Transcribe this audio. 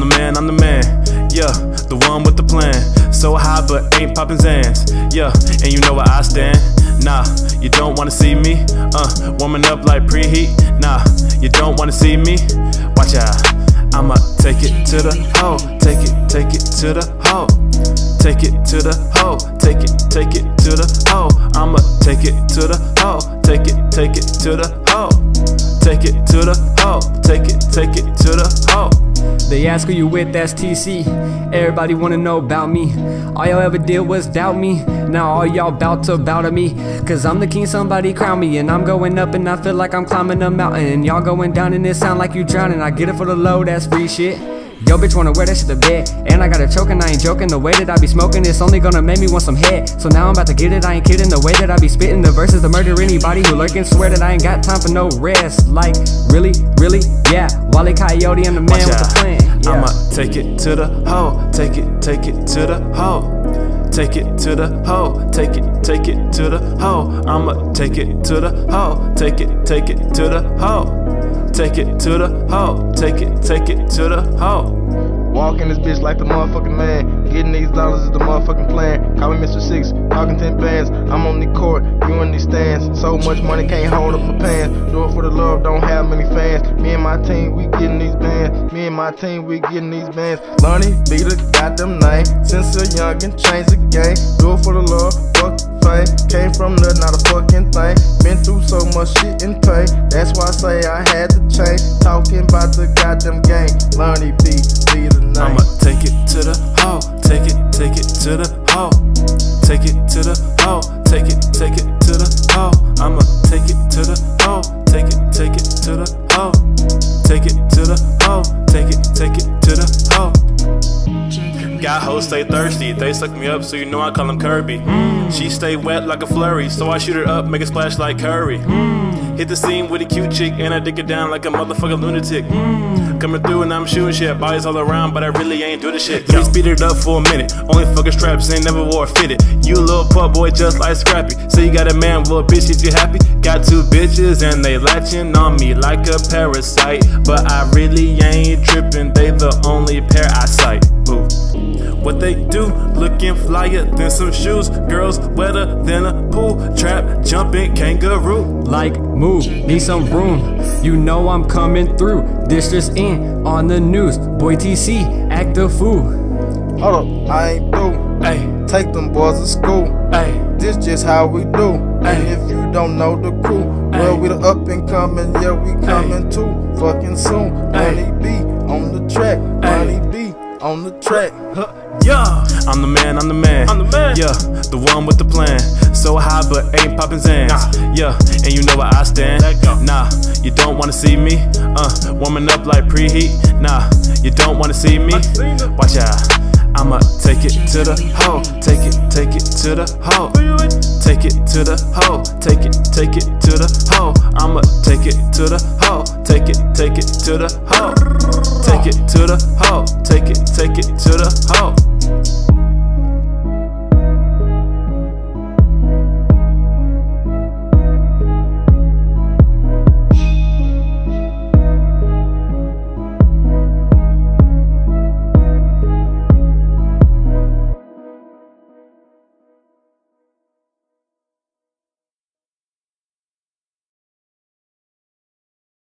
man, I'm the man. Yeah, the one with the plan. So high, but ain't popping Xans. Yeah, and you know where I stand. Nah, you don't wanna see me. Uh, warming up like preheat. Nah, you don't wanna see me. Watch out. I'ma take it to the hoe. Take it, take it to the hoe. Take it to the hoe. Take it, take it to the hoe. I'ma take it to the hoe. Take it, take it to the hoe. Take it to the hoe. Take it, take it to the hoe. They ask who you with, that's TC. Everybody wanna know about me. All y'all ever did was doubt me. Now all y'all bout to bow to me. Cause I'm the king, somebody crown me. And I'm going up and I feel like I'm climbing a mountain. And y'all going down and it sound like you drowning. I get it for the low, that's free shit. Yo, bitch, wanna wear that shit to bed. And I got a choke and I ain't joking. The way that I be smoking, it's only gonna make me want some head. So now I'm about to get it, I ain't kidding. The way that I be spitting the verses to murder anybody who lurking. Swear that I ain't got time for no rest. Like, really, really? Yeah. Wally Coyote, I'm the man Watch with the plan. Yeah. I'ma take it to the hoe. Take it, take it to the hoe. Take it to the hoe. Take it, take it to the hoe. I'ma take it to the hoe. Take it, take it to the hoe. Take it to the hoe. Take it, take it to the hoe. Walking this bitch like the motherfucking man. Getting these dollars is the motherfucking plan. Call me Mr. Six, talking 10 bands. I'm on the court, you in these stands. So much money can't hold up my pants. Do it for the love, don't have many fans. Me and my team, we getting these bands. Me and my team, we getting these bands. Lonnie be the goddamn name. Since a youngin', change the game. Talking about the goddamn game. Lonnie B, be the name. I'ma take it to the hoe. Take it, take it to the hoe. Take it to the hoe. Take it, take it to the hoe. I'ma take it to the hoe. Take it, take it to the hoe. Take it to the hoe. Take it, take it. Got hoes stay thirsty, they suck me up, so you know I call them Kirby. Mm. She stay wet like a flurry, so I shoot her up, make a splash like Curry. Mm. Hit the scene with a cute chick, and I dick it down like a motherfucking lunatic. Mm. Coming through and I'm shooting shit, bodies all around, but I really ain't do the shit. Let me speed it up for a minute. Only fucking straps, ain't never wore fitted. You a little pup boy, just like Scrappy. So you got a man, well, bitch, is you happy? Got two bitches, and they latching on me like a parasite. But I really ain't tripping, they the only pair do, looking flyer than some shoes. Girls wetter than a pool. Trap jumping kangaroo. Like, move, need some room. You know I'm coming through. This just in on the news. Boy TC, act a fool. Hold up, I ain't through. Hey, Take them boys to school. hey, This just how we do. And Ay. if you don't know the crew, well, we the up and coming, yeah, we coming too. Fucking soon. Money B on the track. Money B on the track. huh, yeah. I'm the man, I'm the man. I'm the man. Yeah, the one with the plan. So high, but ain't popping Xans. Nah. Yeah, and you know where I stand. Nah, you don't wanna see me. Uh, warming up like preheat. Nah, you don't wanna see me. Watch out. I'ma take it to the hoe. Take it, take it to the hoe. Take it to the hoe. Take it, take it to the hoe. I'ma take it to the hoe. Take it, take it to the hoe. It to the hoe. Take it, take it to the.